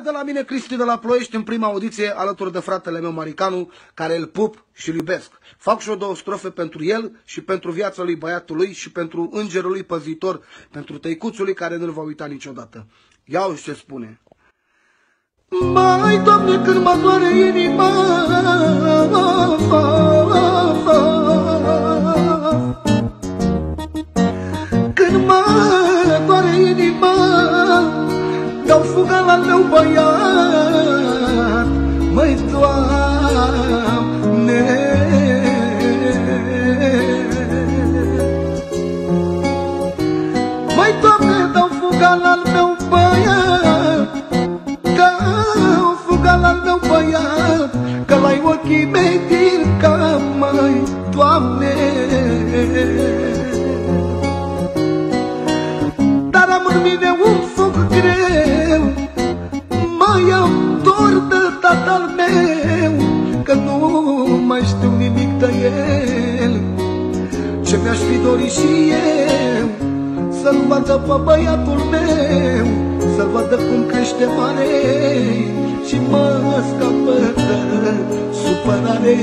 de la mine Cristi de la Ploiești în prima audiție alături de fratele meu Maricanu, care îl pup și îl iubesc. Fac și o două strofe pentru el și pentru viața lui băiatului și pentru îngerul lui păzitor, pentru tăicuțului care nu-l va uita niciodată. Ia uite ce spune. Mai, Doamne, când mă doare inima, dau fuga la meu băiat, măi, Doamne. Măi, Doamne, dau fuga la meu băiat, dau fuga la meu băiat, că la ochii mei din cap, măi, Doamne. Dar am în mine un de tatăl meu Că nu mai știu nimic de el. Ce mi-aș fi dorit și eu Să-l vadă pe băiatul meu Să-l vadă cum crește mare Și mă scapă de supărare